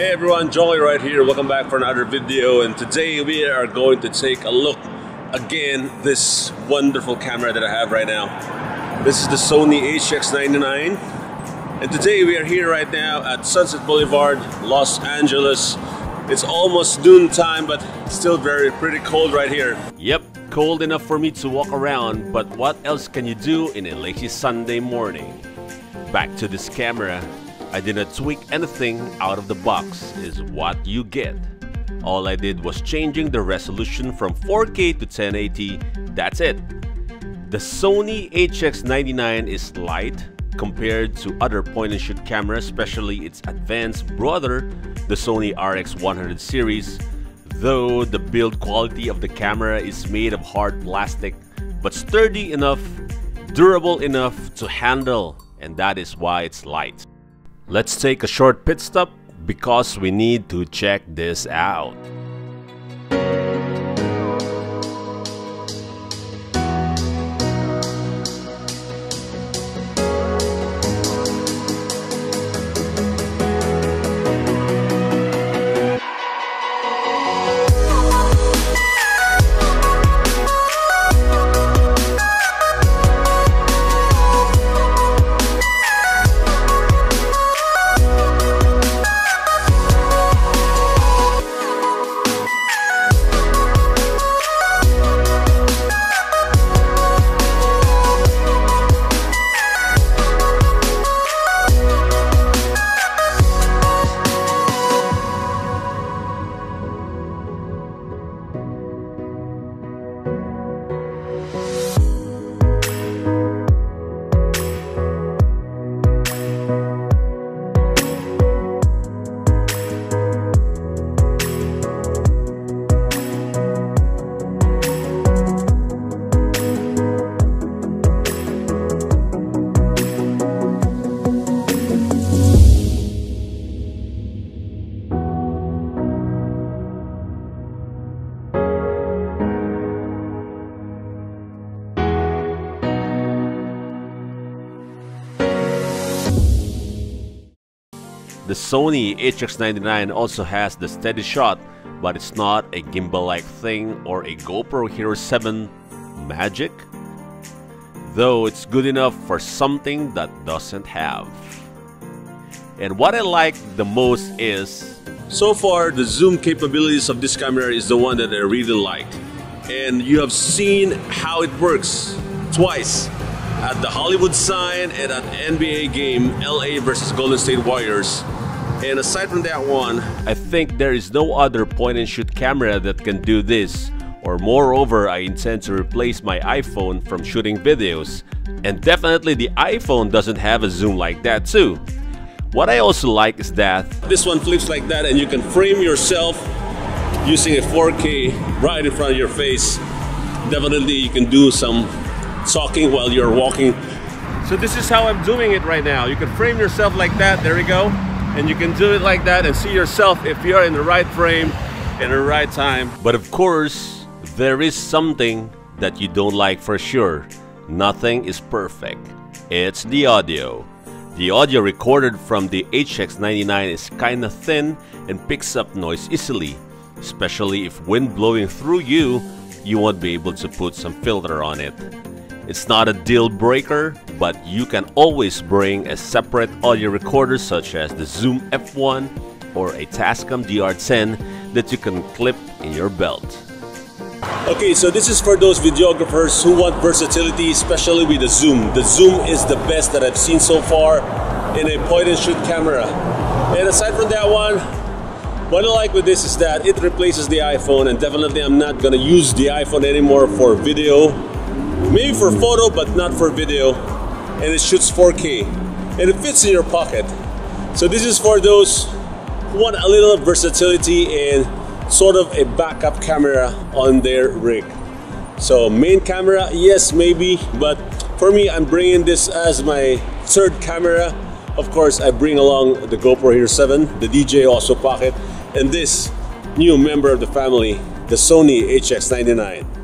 Hey everyone, Jolly right here. Welcome back for another video and today we are going to take a look again this wonderful camera that I have right now. This is the Sony HX99 and today we are here right now at Sunset Boulevard, Los Angeles. It's almost noon time but still very pretty cold right here. Yep, cold enough for me to walk around but what else can you do in a lazy Sunday morning? Back to this camera I did not tweak anything out of the box is what you get. All I did was changing the resolution from 4K to 1080, that's it. The Sony HX99 is light compared to other point-and-shoot cameras, especially its advanced brother, the Sony RX100 series, though the build quality of the camera is made of hard plastic, but sturdy enough, durable enough to handle, and that is why it's light. Let's take a short pit stop because we need to check this out. The Sony HX99 also has the steady shot, but it's not a gimbal-like thing or a GoPro Hero 7 magic, though it's good enough for something that doesn't have. And what I like the most is so far the zoom capabilities of this camera is the one that I really like and you have seen how it works twice at the Hollywood sign and at NBA game LA versus Golden State Warriors and aside from that one, I think there is no other point and shoot camera that can do this. Or moreover, I intend to replace my iPhone from shooting videos. And definitely the iPhone doesn't have a zoom like that too. What I also like is that this one flips like that and you can frame yourself using a 4K right in front of your face. Definitely you can do some talking while you're walking. So this is how I'm doing it right now. You can frame yourself like that. There we go and you can do it like that and see yourself if you're in the right frame in the right time. But of course, there is something that you don't like for sure. Nothing is perfect. It's the audio. The audio recorded from the HX99 is kinda thin and picks up noise easily, especially if wind blowing through you, you won't be able to put some filter on it. It's not a deal breaker, but you can always bring a separate audio recorder such as the Zoom F1 or a Tascam DR10 that you can clip in your belt. Okay, so this is for those videographers who want versatility, especially with the zoom. The zoom is the best that I've seen so far in a point and shoot camera. And aside from that one, what I like with this is that it replaces the iPhone and definitely I'm not gonna use the iPhone anymore for video maybe for photo but not for video and it shoots 4k and it fits in your pocket. So this is for those who want a little versatility and sort of a backup camera on their rig. So main camera yes maybe but for me I'm bringing this as my third camera. Of course I bring along the GoPro Hero 7 the DJI Osmo Pocket and this new member of the family the Sony HX99